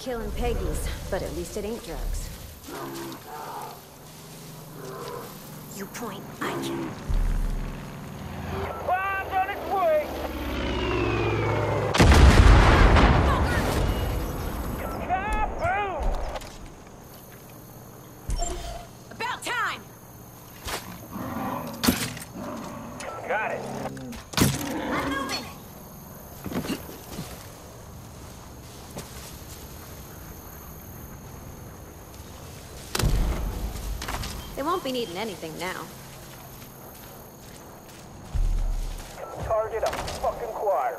Killing Peggies, but at least it ain't drugs. You point, I kill. Bomb's on its way! About time! Got it. They won't be needing anything now. Target a fucking choir.